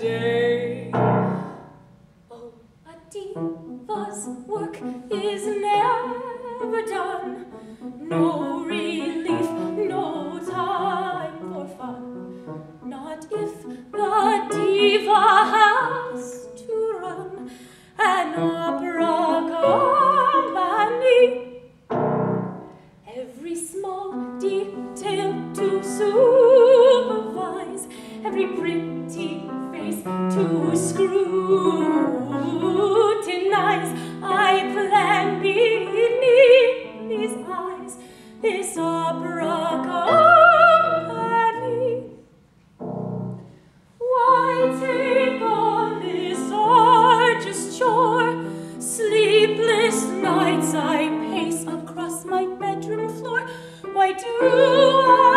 day. Oh, a diva's work is never done. No relief, no time for fun. Not if the diva has to run an opera company. Every small detail to supervise every pretty to scrutinize. I plan beneath these eyes this opera company. Why take on this arduous chore? Sleepless nights I pace across my bedroom floor. Why do I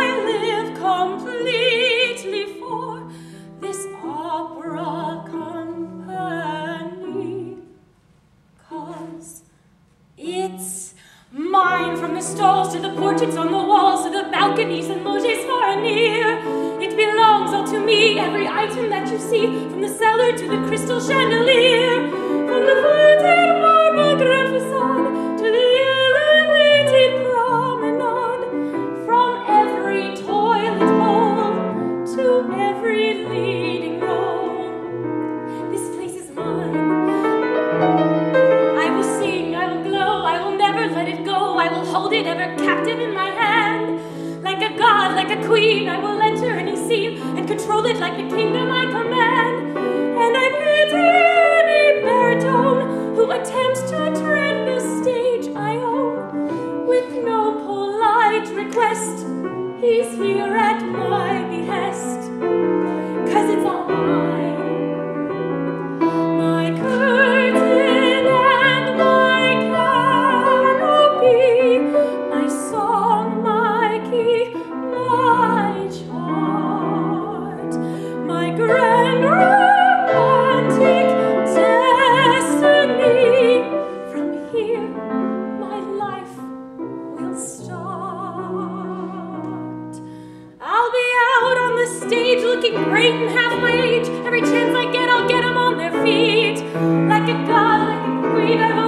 stalls to the portraits on the walls to the balconies and loges far and near. It belongs all to me, every item that you see, from the cellar to the crystal chandelier, from the fluted marble grand facade to the elevated promenade, from every toilet bowl to every leading role. This place is mine. I will sing, I will glow, I will never let it go. Will ever captive in my hand. Like a god, like a queen, I will enter any scene and control it like the kingdom I command. And I pity any baritone who attempts to tread the stage I own. With no polite request, he's here at my behest. Every chance I get, I'll get them on their feet. Like a god, like a queen,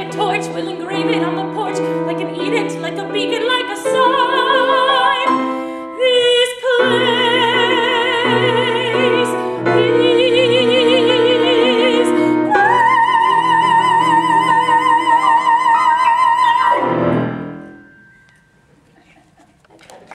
like a torch. We'll engrave it on the